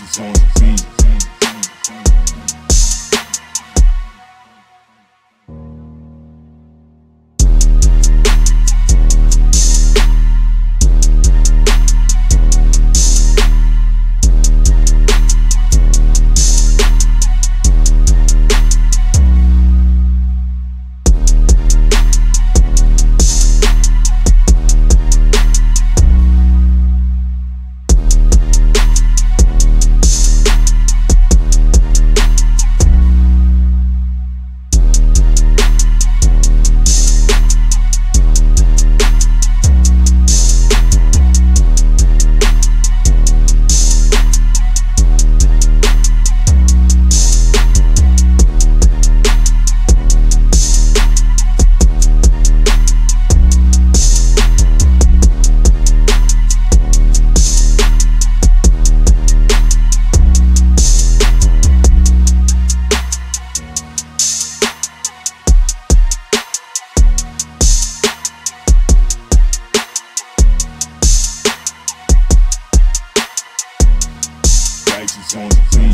Texas on the beat. on the thing.